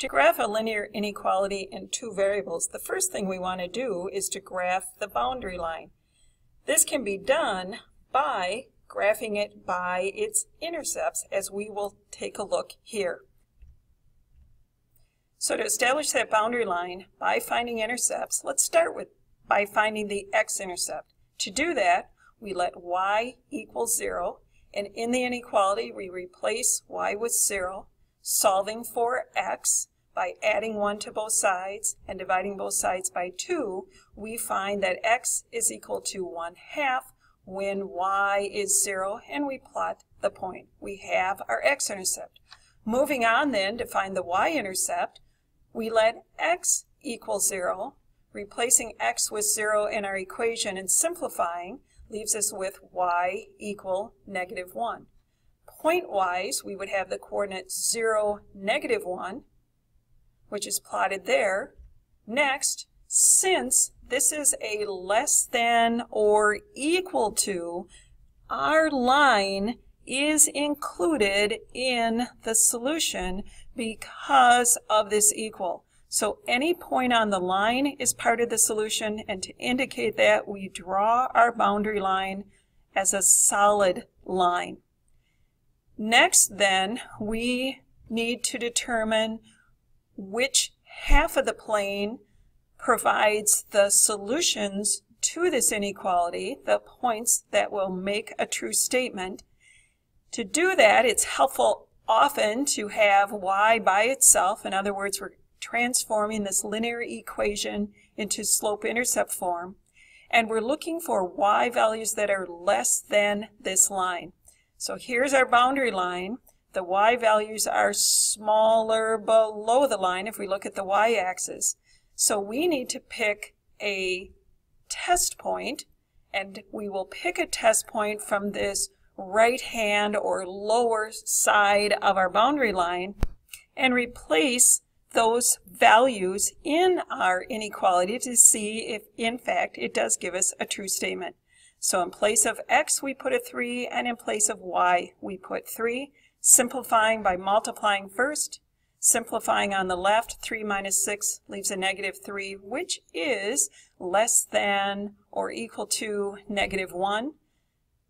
To graph a linear inequality in two variables, the first thing we want to do is to graph the boundary line. This can be done by graphing it by its intercepts, as we will take a look here. So to establish that boundary line by finding intercepts, let's start with by finding the x-intercept. To do that, we let y equal 0, and in the inequality, we replace y with 0, solving for x by adding 1 to both sides and dividing both sides by 2, we find that x is equal to 1 half when y is 0, and we plot the point. We have our x-intercept. Moving on then to find the y-intercept, we let x equal 0, replacing x with 0 in our equation and simplifying leaves us with y equal negative 1. Point-wise, we would have the coordinate 0, negative 1, which is plotted there. Next, since this is a less than or equal to, our line is included in the solution because of this equal. So any point on the line is part of the solution, and to indicate that, we draw our boundary line as a solid line. Next then, we need to determine which half of the plane provides the solutions to this inequality, the points that will make a true statement. To do that, it's helpful often to have y by itself. In other words, we're transforming this linear equation into slope-intercept form. And we're looking for y values that are less than this line. So here's our boundary line. The y values are smaller below the line if we look at the y-axis. So we need to pick a test point, and we will pick a test point from this right hand or lower side of our boundary line and replace those values in our inequality to see if in fact it does give us a true statement. So in place of x, we put a 3, and in place of y, we put 3. Simplifying by multiplying first. Simplifying on the left, 3 minus 6 leaves a negative 3, which is less than or equal to negative 1.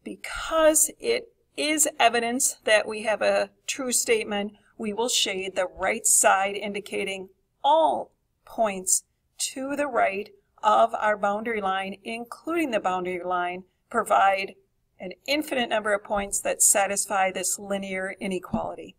Because it is evidence that we have a true statement, we will shade the right side indicating all points to the right of our boundary line, including the boundary line, provide an infinite number of points that satisfy this linear inequality.